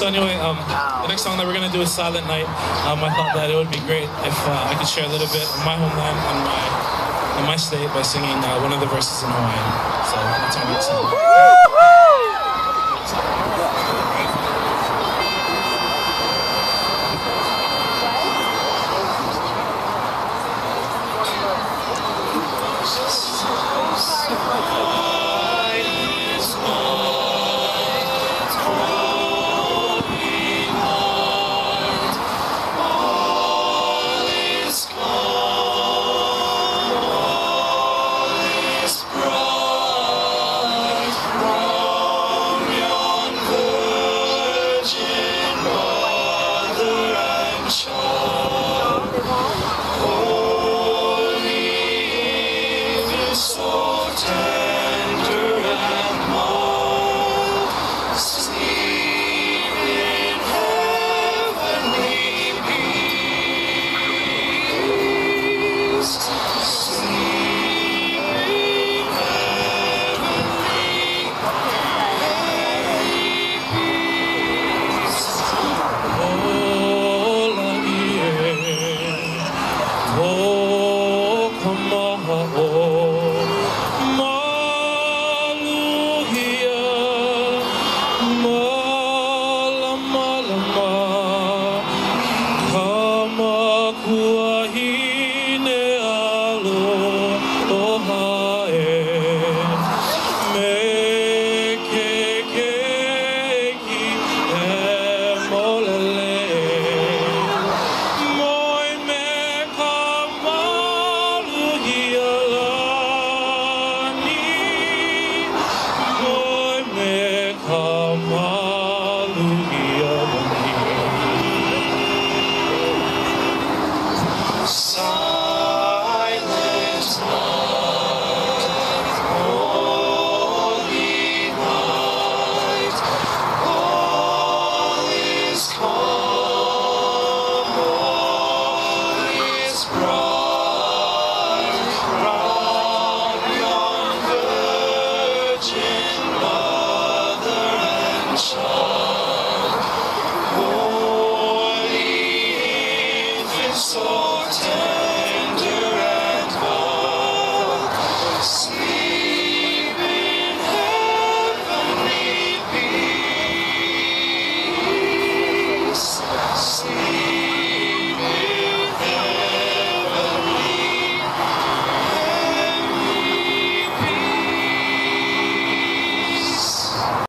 So anyway, um, the next song that we're gonna do is Silent Night. Um, I thought that it would be great if uh, I could share a little bit of my homeland and my and my state by singing uh, one of the verses in Hawaiian. So that's our next song. Sorry. here. is broad.